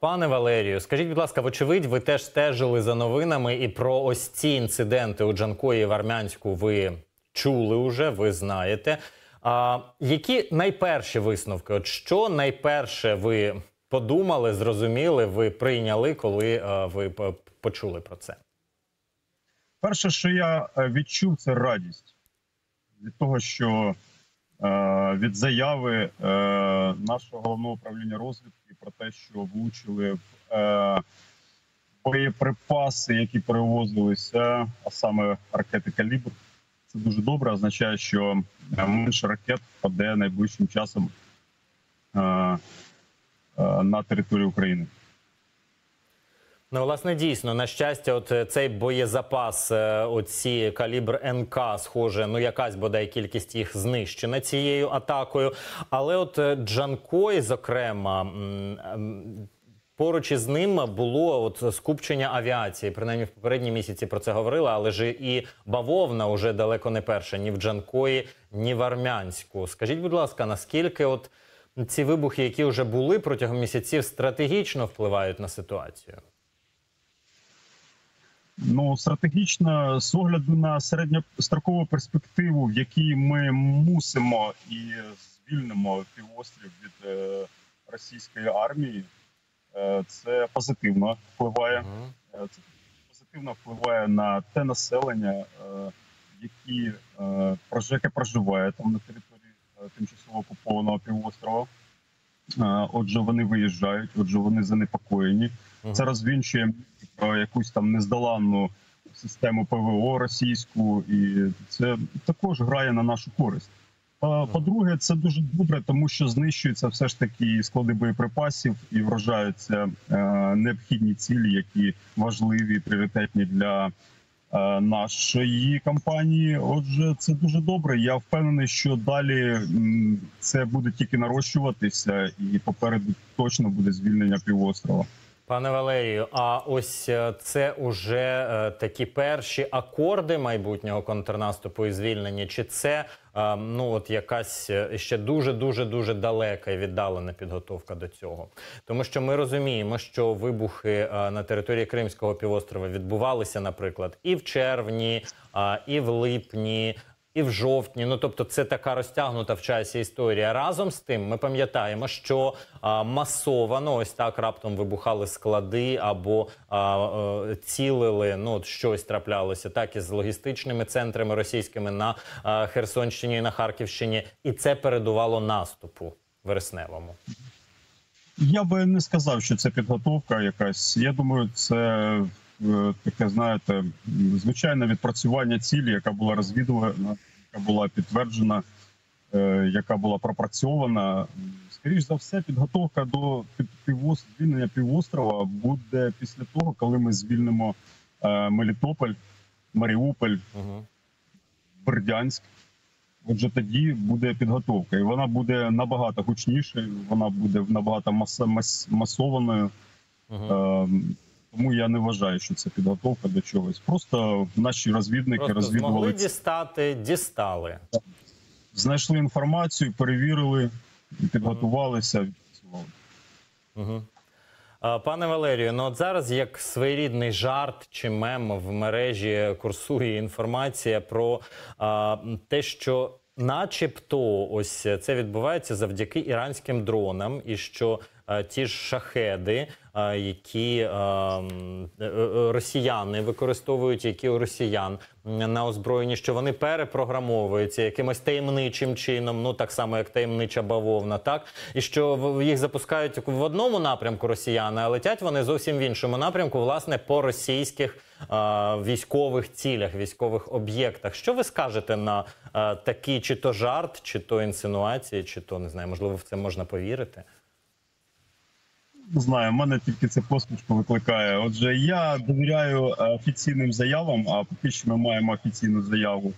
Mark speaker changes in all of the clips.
Speaker 1: Пане Валерію, скажіть, будь ласка, вочевидь, ви теж стежили за новинами, і про ось ці інциденти у Джанкої в Армянську ви чули уже, ви знаєте. А які найперші висновки? От що найперше ви подумали, зрозуміли, ви прийняли, коли а, ви почули про це?
Speaker 2: Перше, що я е, відчув, це радість від того, що е, від заяви е, нашого головного управління розвідки про те, що влучили в е, боєприпаси, які перевозилися, а саме ракети калібр. Це дуже добре. Означає, що е, менше ракет впаде найближчим часом е, е, на територію України.
Speaker 1: Ну, власне, дійсно, на щастя, от е, цей боєзапас, е, оці калібр НК, схоже, ну якась бодай кількість їх знищена цією атакою. Але от е, Джанкой, зокрема, ем, поруч із ним було от скупчення авіації. Принаймні в попередні місяці про це говорили, але ж і бавовна уже далеко не перша ні в Джанкої, ні в Армянську. Скажіть, будь ласка, наскільки от ці вибухи, які вже були протягом місяців, стратегічно впливають на ситуацію?
Speaker 2: Ну, стратегічно з огляду на середньострокову перспективу, в якій ми мусимо і звільнимо півострів від е, російської армії, е, це позитивно впливає. Е, Це позитивно впливає на те населення, е, які, е, прож- яке проживає там на території тимчасово окупованого півострова. Отже, вони виїжджають, отже, вони занепокоєні. Це розвінчує про якусь там нездоланну систему ПВО російську, і це також грає на нашу користь. По-друге, це дуже добре, тому що знищуються все ж таки склади боєприпасів і вражаються е, необхідні цілі, які важливі, пріоритетні для е, нашої компанії. Отже, це дуже добре. Я впевнений, що далі це буде тільки нарощуватися, і попереду точно буде звільнення півострова.
Speaker 1: Пане Валерію, а ось е, це уже е, такі перші акорди майбутнього контрнаступу і звільнення? Чи це е, ну от якась ще дуже дуже дуже далека і віддалена підготовка до цього? Тому що ми розуміємо, що вибухи на території Кримського півострова відбувалися, наприклад, і в червні, і в липні. І в жовтні, ну тобто, це така розтягнута в часі історія. Разом з тим, ми пам'ятаємо, що а, масовано ось так раптом вибухали склади або а, е, цілили. Ну от щось траплялося так із логістичними центрами російськими на а, Херсонщині і на Харківщині, і це передувало наступу вересневому.
Speaker 2: Я би не сказав, що це підготовка якась. Я думаю, це таке, знаєте, звичайне відпрацювання цілі, яка була розвідувана, яка була підтверджена, е, яка була пропрацьована. Скоріш за все, підготовка до звільнення півострова буде після того, коли ми звільнимо е, Мелітополь, Маріуполь. Бердянськ. Отже, тоді буде підготовка, і вона буде набагато гучнішою, вона буде набагато маса, мас, масованою. Ем, тому я не вважаю, що це підготовка до чогось. Просто наші розвідники
Speaker 1: Просто
Speaker 2: розвідували,
Speaker 1: змогли дістати, дістали.
Speaker 2: знайшли інформацію, перевірили, підготувалися, відпрацювали.
Speaker 1: Угу. Пане Валерію, ну от зараз як своєрідний жарт чи мем в мережі курсує інформація про а, те, що, начебто, ось це відбувається завдяки іранським дронам, і що а, ті ж шахеди, які а, м, е, е, росіяни використовують, які у росіян на озброєнні, що вони перепрограмовуються якимось таємничим чином, ну так само як таємнича бавовна, так і що їх запускають в одному напрямку росіяни, а летять вони зовсім в іншому напрямку, власне, по російських військових цілях, військових об'єктах. Що ви скажете на такі, чи то жарт, чи то інсинуації, чи то не знаю, можливо, в це можна повірити?
Speaker 2: Не знаю, в мене тільки це посмішку викликає. Отже, я довіряю е, офіційним заявам, а поки що ми маємо офіційну заяву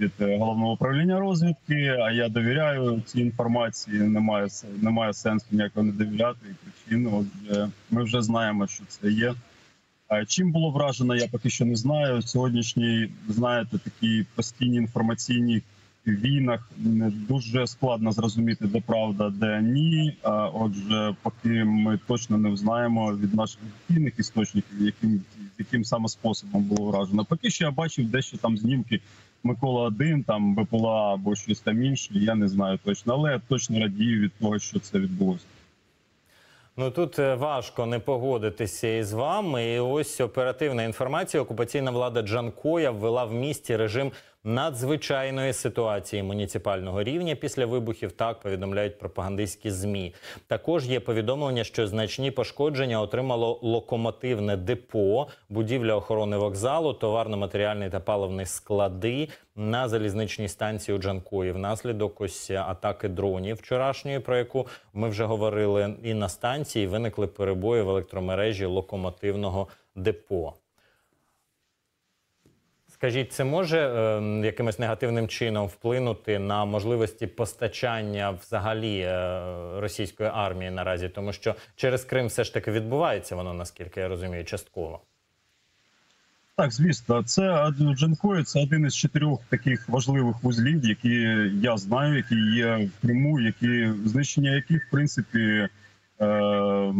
Speaker 2: від е, головного управління розвідки. А я довіряю цій інформації. Немає немає сенсу ніякого не довіряти і причин. Отже, ми вже знаємо, що це є. Чим було вражено, я поки що не знаю. Сьогоднішні, знаєте, такі постійні інформаційні війнах дуже складно зрозуміти, де правда, де ні. А отже, поки ми точно не знаємо від наших офіційних істочників, яким яким саме способом було вражено. Поки що я бачив дещо там знімки Микола 1 там БПЛА або щось там інше. Я не знаю точно, але я точно радію від того, що це відбулося.
Speaker 1: Ну тут е, важко не погодитися із вами. І ось оперативна інформація. Окупаційна влада Джанкоя ввела в місті режим надзвичайної ситуації муніципального рівня після вибухів. Так повідомляють пропагандистські змі. Також є повідомлення, що значні пошкодження отримало локомотивне депо, будівля охорони вокзалу, товарно-матеріальний та паливний склади на залізничній станції у Джанкої. Внаслідок ось атаки дронів вчорашньої, про яку ми вже говорили, і на станції виникли перебої в електромережі локомотивного депо. Скажіть, це може е, якимось негативним чином вплинути на можливості постачання взагалі е, російської армії наразі, тому що через Крим все ж таки відбувається воно, наскільки я розумію, частково.
Speaker 2: Так, звісно, це Джанкої це один із чотирьох таких важливих вузлів, які я знаю, які є в Криму, які знищення яких в принципі е,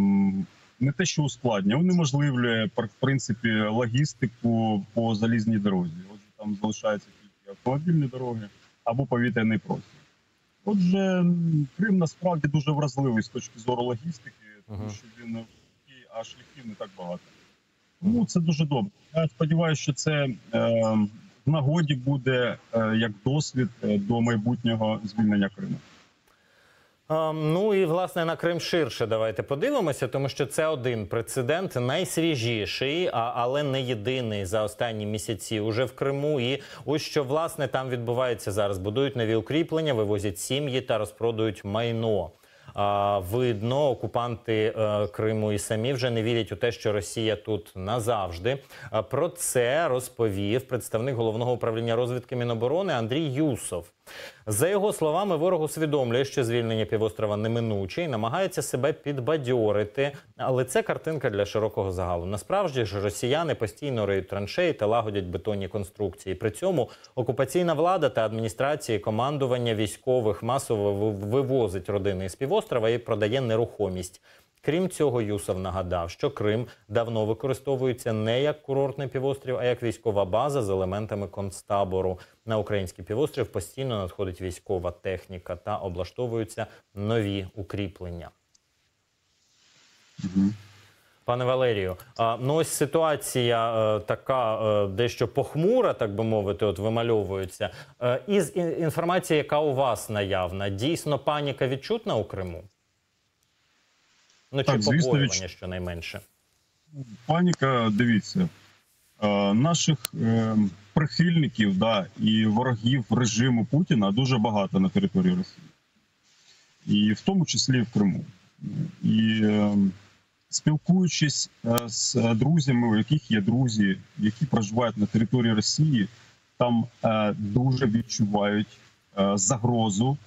Speaker 2: не те, що ускладнює, унеможливлює в принципі логістику по залізній дорозі. Отже, там залишаються тільки автомобільні дороги або повітряний простір. Отже, Крим насправді дуже вразливий з точки зору логістики, тому що він а шляхів не так багато. Тому це дуже добре. Я сподіваюся, що це е, в нагоді буде е, як досвід е, до майбутнього звільнення Криму.
Speaker 1: А, ну і власне на Крим ширше давайте подивимося, тому що це один прецедент, найсвіжіший, але не єдиний за останні місяці уже в Криму. І ось що власне там відбувається зараз. Будують нові укріплення, вивозять сім'ї та розпродають майно. Видно, окупанти е, Криму і самі вже не вірять у те, що Росія тут назавжди. Про це розповів представник головного управління розвідки Міноборони Андрій Юсов. За його словами, ворог усвідомлює, що звільнення півострова неминуче і намагається себе підбадьорити. Але це картинка для широкого загалу. Насправді ж росіяни постійно риють траншеї та лагодять бетонні конструкції. При цьому окупаційна влада та адміністрації командування військових масово вивозить родини з півострова і продає нерухомість. Крім цього, Юсов нагадав, що Крим давно використовується не як курортний півострів, а як військова база з елементами концтабору. На український півострів постійно надходить військова техніка та облаштовуються нові укріплення.
Speaker 2: Угу.
Speaker 1: Пане Валерію, ну ось ситуація е, така е, дещо похмура, так би мовити, от вимальовується. Е, із інформації, яка у вас наявна, дійсно паніка відчутна у Криму? Ну, чи побоювання, від... щонайменше?
Speaker 2: Паніка, дивіться, е, наших е, прихильників да, і ворогів режиму Путіна дуже багато на території Росії, і в тому числі в Криму. І е, спілкуючись е, з друзями, у яких є друзі, які проживають на території Росії, там е, дуже відчувають е, загрозу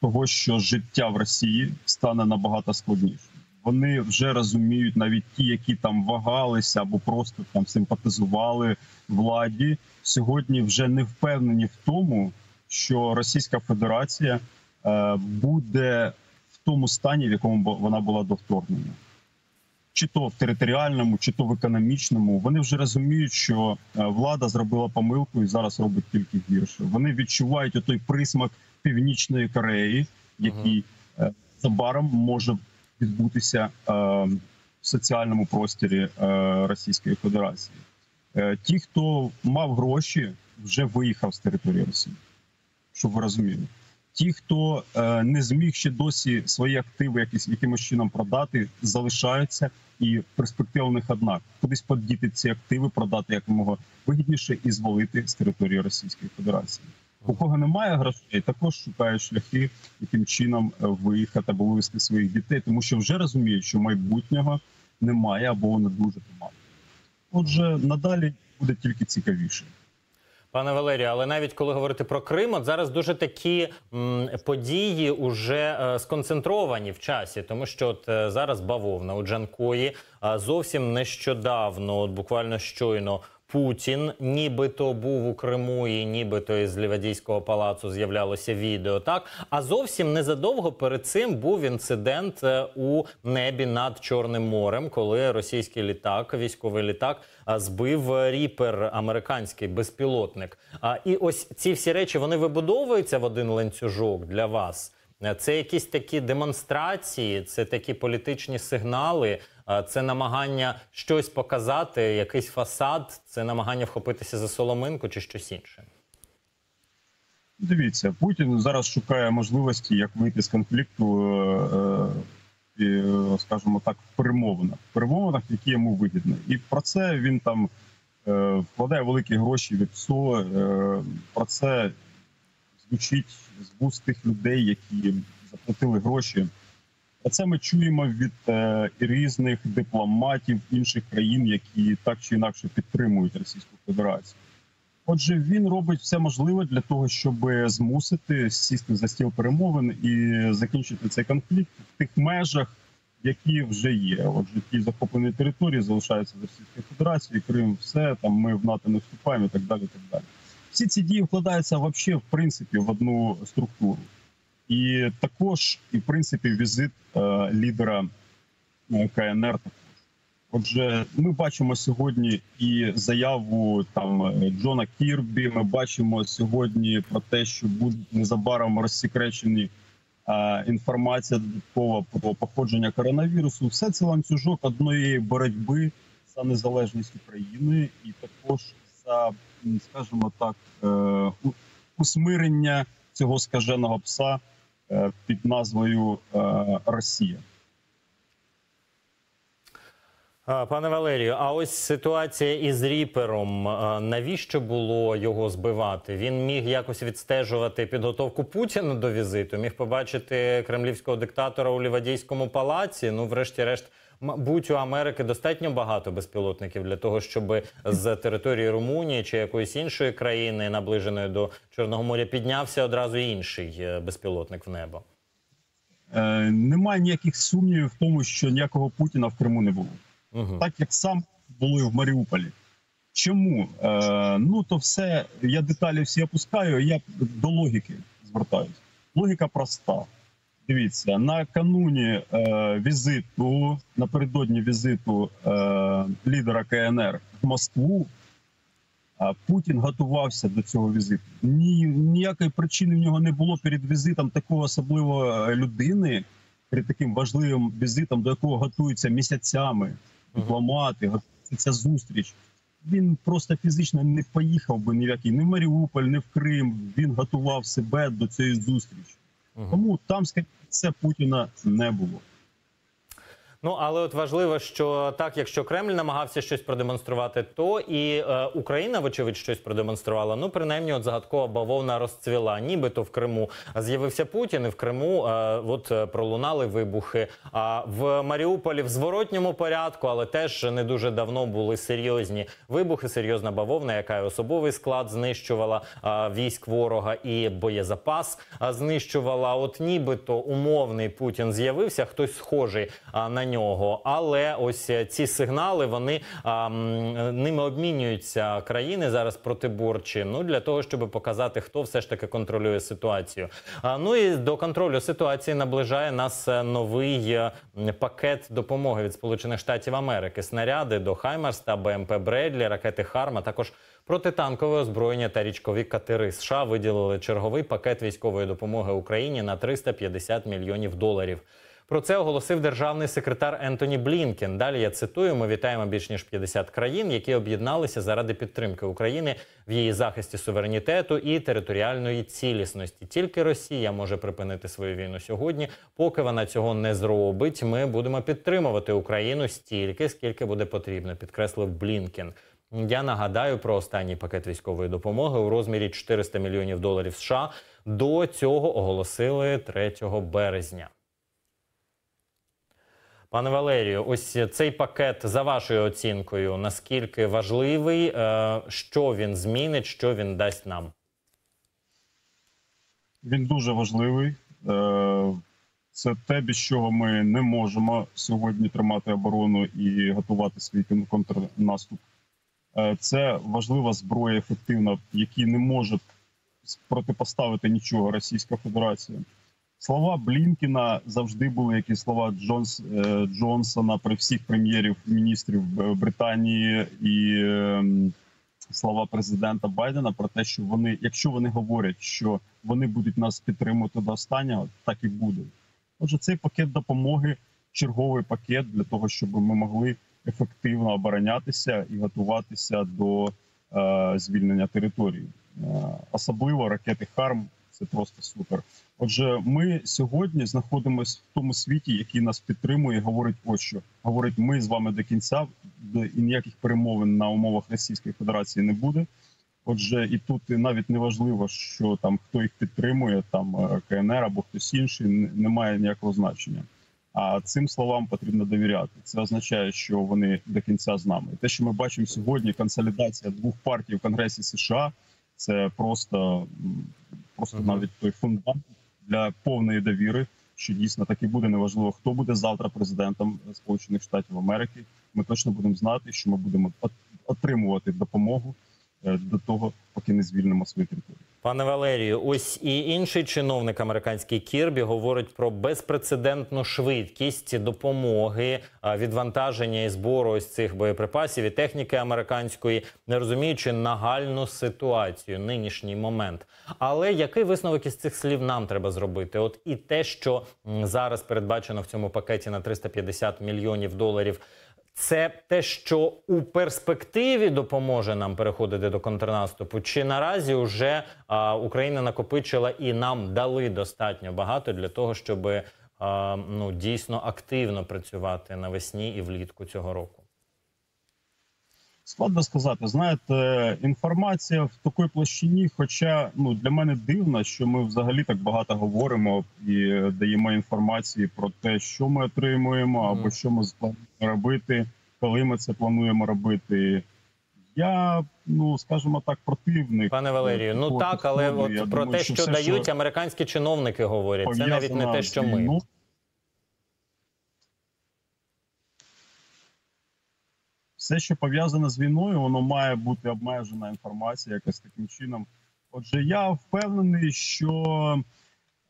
Speaker 2: того, що життя в Росії стане набагато складніше вони вже розуміють навіть ті, які там вагалися або просто там симпатизували владі, сьогодні вже не впевнені в тому, що Російська Федерація е, буде в тому стані, в якому вона була до вторгнення. Чи то в територіальному, чи то в економічному, вони вже розуміють, що е, влада зробила помилку і зараз робить тільки гірше. Вони відчувають отой присмак північної Кореї, який uh забаром може відбутися е, в соціальному просторі е, Російської Федерації. Е, ті, хто мав гроші, вже виїхав з території Росії, щоб ви розуміли. Ті, хто не зміг ще досі свої активи якісь якимось чином продати, залишаються, і перспектива у них однак кудись подіти ці активи, продати якомога вигідніше і звалити з території Російської Федерації. У кого немає грошей, також шукають шляхи, яким чином е, виїхати або вивести своїх дітей, тому що вже розуміють, що майбутнього немає або воно дуже помало. Отже, надалі буде тільки цікавіше.
Speaker 1: Пане Валерію, але навіть коли говорити про Крим, от зараз дуже такі м, події вже е, сконцентровані в часі, тому що от е, зараз бавовна у Джанкої е, зовсім нещодавно, от буквально щойно Путін нібито був у Криму і нібито із Лівадійського палацу з'являлося відео. Так а зовсім незадовго перед цим був інцидент е, у небі над Чорним морем, коли російський літак, військовий літак, а, збив е, ріпер американський безпілотник. А і ось ці всі речі вони вибудовуються в один ланцюжок для вас. Е, Це якісь такі демонстрації, це такі політичні сигнали, е, це намагання щось показати, якийсь фасад, це намагання вхопитися за соломинку чи щось інше.
Speaker 2: Дивіться, Путін зараз шукає можливості, як вийти з конфлікту, е, е, скажімо так, в перемовинах, в перемовинах, які йому вигідні. І про це він там е, вкладає великі гроші від ПСО. Е, про це звучить з вуст тих людей, які заплатили гроші. А це ми чуємо від е, різних дипломатів інших країн, які так чи інакше підтримують Російську Федерацію. Отже, він робить все можливе для того, щоб змусити сісти за стіл перемовин і закінчити цей конфлікт в тих межах, які вже є. Отже, ті захоплені території залишаються з Російською Федерацією, Крим, все там ми в НАТО не вступаємо і так далі. І так далі. Всі ці дії вкладаються вообще в принципі в одну структуру. І також, і в принципі, візит е, лідера е, КНР. Отже, ми бачимо сьогодні і заяву там Джона Кірбі. Ми бачимо сьогодні про те, що буде незабаром розсекречені е, інформація додаткова про походження коронавірусу. Все це ланцюжок одної боротьби за незалежність України і також за, скажімо так, усмирення цього скаженого пса під назвою е, Росія.
Speaker 1: Пане Валерію, а ось ситуація із ріпером. Навіщо було його збивати? Він міг якось відстежувати підготовку Путіна до візиту, міг побачити кремлівського диктатора у Лівадійському палаці. Ну, врешті-решт, мабуть, у Америки достатньо багато безпілотників для того, щоб з території Румунії чи якоїсь іншої країни, наближеної до Чорного моря, піднявся одразу інший е, безпілотник в небо.
Speaker 2: Е, Немає ніяких сумнівів в тому, що ніякого Путіна в Криму не було.
Speaker 1: Угу.
Speaker 2: так як сам були в Маріуполі. Чому? Е, ну то все, я деталі всі опускаю, я до логіки звертаюся. Логіка проста. Дивіться, накануні е, візиту, напередодні візиту е, лідера КНР в Москву, е, Путін готувався до цього візиту. Ні, ніякої причини в нього не було перед візитом такого особливо людини, перед таким важливим візитом, до якого готуються місяцями дипломати, готується ця зустріч. Він просто фізично не поїхав би ніякий ні в Маріуполь, ні в Крим. Він готував себе до цієї зустрічі. Тому там скажімо, це Путіна не було.
Speaker 1: Ну але от важливо, що так, якщо Кремль намагався щось продемонструвати, то і е, Україна, вочевидь, щось продемонструвала. Ну, принаймні, от загадкова бавовна розцвіла. Нібито в Криму з'явився Путін, і в Криму е, от е, пролунали вибухи. А в Маріуполі в зворотньому порядку, але теж не дуже давно були серйозні вибухи, серйозна бавовна, яка і особовий склад знищувала е, військ ворога і боєзапас знищувала. От нібито умовний Путін з'явився, хтось схожий на нього. Але ось е, ці сигнали вони а, ними обмінюються країни зараз протиборчі. Ну для того, щоб показати, хто все ж таки контролює ситуацію. А, ну і до контролю ситуації наближає нас е, новий е, пакет допомоги від Сполучених Штатів Америки. Снаряди до Хаймарс та БМП Бредлі, ракети Харма. Також Протитанкове озброєння та річкові катери США виділили черговий пакет військової допомоги Україні на 350 мільйонів доларів. Про це оголосив державний секретар Ентоні Блінкен. Далі я цитую: ми вітаємо більш ніж 50 країн, які об'єдналися заради підтримки України в її захисті суверенітету і територіальної цілісності. Тільки Росія може припинити свою війну сьогодні. Поки вона цього не зробить, ми будемо підтримувати Україну стільки, скільки буде потрібно, підкреслив Блінкен. Я нагадаю про останній пакет військової допомоги у розмірі 400 мільйонів доларів США. До цього оголосили 3 березня. Пане Валерію, ось цей пакет за вашою оцінкою, наскільки важливий, е, що він змінить, що він дасть нам?
Speaker 2: Він дуже важливий. Е, Це те, без чого ми не можемо сьогодні тримати оборону і готувати свій контрнаступ. Е, Це важлива зброя, ефективна, якій не може протипоставити нічого Російська Федерація. Слова Блінкіна завжди були як і слова Джонс е, Джонсона при всіх прем'єрів міністрів Британії і ем, слова президента Байдена про те, що вони, якщо вони говорять, що вони будуть нас підтримувати до останнього, так і буде. Отже, цей пакет допомоги, черговий пакет для того, щоб ми могли ефективно оборонятися і готуватися до е, звільнення території. Е, особливо ракети Харм це просто супер. Отже, ми сьогодні знаходимося в тому світі, який нас підтримує, говорить, ось що говорить, ми з вами до кінця, і ніяких перемовин на умовах Російської Федерації не буде. Отже, і тут навіть не важливо, що там хто їх підтримує, там е, КНР або хтось інший, н- не має ніякого значення. А цим словам потрібно довіряти. Це означає, що вони до кінця з нами. Те, що ми бачимо сьогодні, консолідація двох партій в Конгресі США, це просто, просто навіть той фундамент для повної довіри, що дійсно так і буде. Неважливо, хто буде завтра президентом Сполучених Штатів Америки. Ми точно будемо знати, що ми будемо отримувати допомогу е, до того, поки не звільнимо свою територію.
Speaker 1: Пане Валерію, ось і інший чиновник американський Кірбі говорить про безпрецедентну швидкість допомоги, відвантаження і збору ось цих боєприпасів і техніки американської, не розуміючи нагальну ситуацію, нинішній момент. Але який висновок із цих слів нам треба зробити? От і те, що зараз передбачено в цьому пакеті на 350 мільйонів доларів. Це те, що у перспективі допоможе нам переходити до контрнаступу, чи наразі вже а, Україна накопичила і нам дали достатньо багато для того, щоб а, ну дійсно активно працювати навесні і влітку цього року?
Speaker 2: Складно сказати, знаєте, інформація в такій площині, хоча ну для мене дивно, що ми взагалі так багато говоримо і даємо інформації про те, що ми отримуємо, або що ми плануємо робити, коли ми це плануємо робити. Я ну скажімо так, противник.
Speaker 1: Пане Валерію, ну так, але от про
Speaker 2: думаю,
Speaker 1: те, що,
Speaker 2: все,
Speaker 1: дають американські чиновники, говорять, це навіть не те, що ми.
Speaker 2: Все, що пов'язане з війною, воно має бути обмежена інформація якось таким чином. Отже, я впевнений, що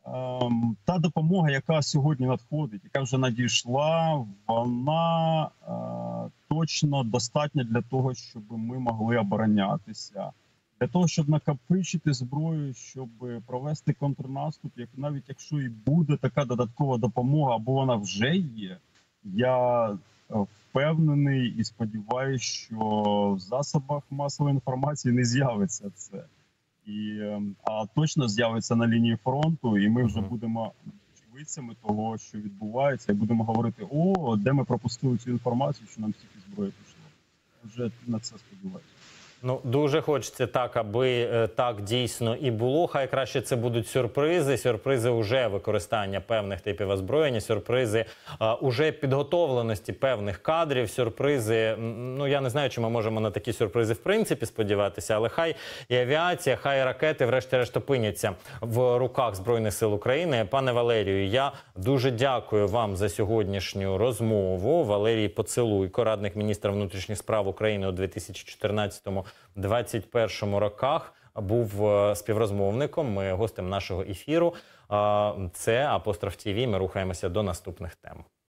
Speaker 2: ем, та допомога, яка сьогодні надходить, яка вже надійшла, вона е, точно достатня для того, щоб ми могли оборонятися. Для того, щоб накопичити зброю, щоб провести контрнаступ, як навіть якщо і буде така додаткова допомога, або вона вже є, я е, впевнений і сподіваюся, що в засобах масової інформації не з'явиться це. І, е, а точно з'явиться на лінії фронту, і ми вже будемо очевидцями того, що відбувається, і будемо говорити: о, де ми пропустили цю інформацію, що нам стільки зброї пішло. Вже на це сподіваюся.
Speaker 1: Ну дуже хочеться так, аби е, так дійсно і було. Хай краще це будуть сюрпризи. Сюрпризи уже використання певних типів озброєння, сюрпризи е, уже підготовленості певних кадрів. Сюрпризи. Ну я не знаю, чи ми можемо на такі сюрпризи в принципі сподіватися, але хай і авіація, хай і ракети, врешті-решт опиняться в руках збройних сил України. Пане Валерію, я дуже дякую вам за сьогоднішню розмову. Валерій Поцелуйко, радник міністра внутрішніх справ України у 2014-2021 роках. Був е, співрозмовником. Ми гостем нашого ефіру. Це Апостроф ТІВІ. Ми рухаємося до наступних тем.